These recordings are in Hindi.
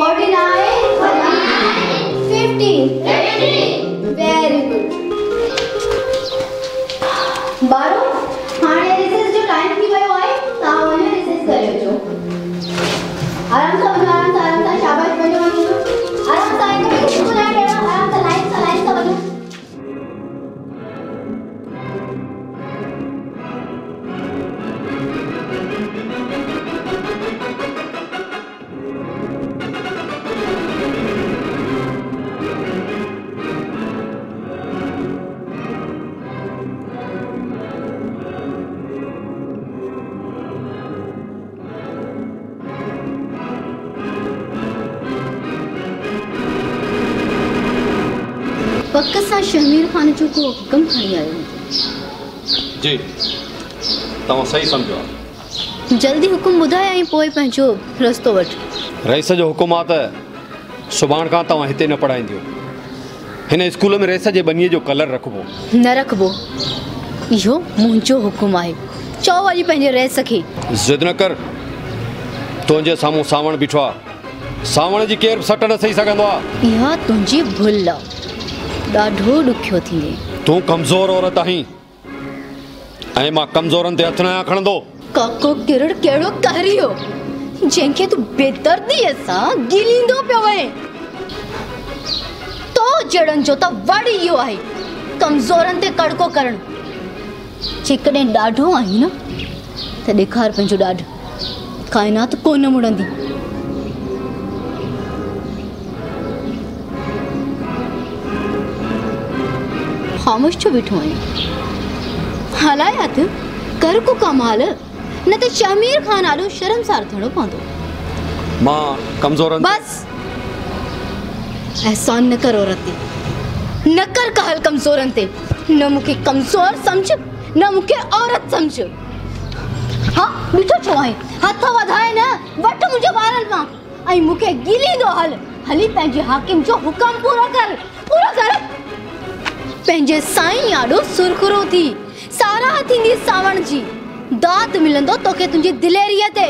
49 50 वेरी गुड बारो हाणे रिसेस जो टाइम थी वियो आहे तव्हां वञो रिसेस करे अचो आराम सां पक सां शमीर ख़ान जो को हुकम खणी आयो जी तव्हां सही सम्झो जल्दी हुकुम ॿुधाए ऐं पोइ पंहिंजो रस्तो वठ रईस जो हुकुम आहे त सुभाणे खां तव्हां हिते न पढ़ाईंदियो। हिन स्कूल में रईस जे बनीअ जो कलर रखिबो। न रखबो इहो मुंहिंजो हुकुम आहे। चओ वरी पंहिंजे रहिस खे। ज़िद न कर तुंहिंजे साम्हूं सावण बीठो आहे सावण जी केरु सट न सही सघंदो आहे इहा तुंहिंजी भुल आहे ॾाढो ॾुखियो थींदे तूं कमज़ोर औरत आहीं। ऐं माँ कमज़ोरनि ते हथु न आहियाँ खणंदो। काको किरड़ कहिड़ो कहरियो जंहिंखे तूं बेदर्दीअ सां गिलींदो पियो वएँ तो जड़नि जो त वड़ इहो आहे कमज़ोरनि ते कड़को करणु। जेकॾहिं ॾाढो आहीं न त ॾेखार पंहिंजो ॾाढो। काइनात कोन मुड़ंदी। ख़ामोश छो बीठो आहीं हलाए हथ कर को कमाल न त शमीर ख़ान आलो शर्मसार थियणो पवंदो माँ कमज़ोरनि ते- बस। एहसान न कर औरत ते न कर कहल कमज़ोरनि ते न मूंखे कमज़ोर सम्झ न मूंखे औरत सम्झ। हा ॾिठो छो आहे हथ वधाए न वठ मुंहिंजो ॿारनि माँ। ऐं मूंखे गिलींदो हल। हली पंहिंजे हाकिम जो हुकम पूरो कर पूरो कर। पंहिंजे साईं आॾो सुरखुरो थी। साराह थींदी सावण जी। दात मिलंदो तोखे तुंहिंजी दिलेरीअ ते।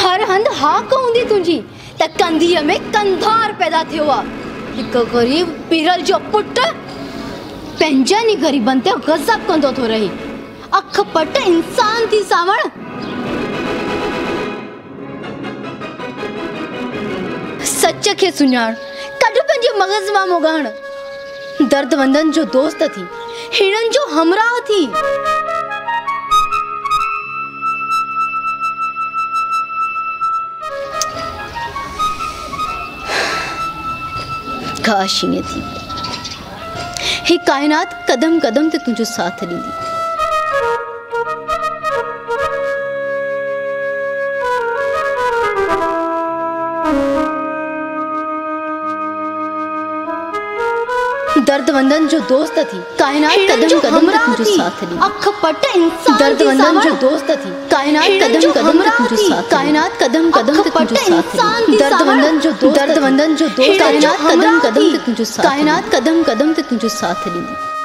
हर हंधि हाक हूंदी तुंहिंजी त कंधीअ में कंधार पैदा थियो आहे हिकु ग़रीब पीरल जो पुटु पंहिंजनि ई ग़रीबनि ते गज़ब कंदो थो रहे। अख पट इंसान थी सावण। सच खे सुञाण। कढ पंहिंजे मग़ज़ माँ मोगाण दर्दवंदनि जो दोस्त थी हिरण जो हमरा थी। काश थी ही कायनात कदम कदम ते तुझो साथ ॾींदी दर्दवंदन जो दोस्त थी कायनात कदम कदम ते तुंहिंजो साथ ली अख पट इंसान दर्दवंदन जो दोस्त थी कायनात कदम कदम ते तुंहिंजो साथ कायनात कदम कदम तक तुंहिंजो साथ दर्द दर्दवंदन जो दोस्त दर्दवंदन जो दोस्त कायनात कदम कदम तक तुंहिंजो साथ कायनात कदम कदम तक तुंहिंजो साथ ॾींदी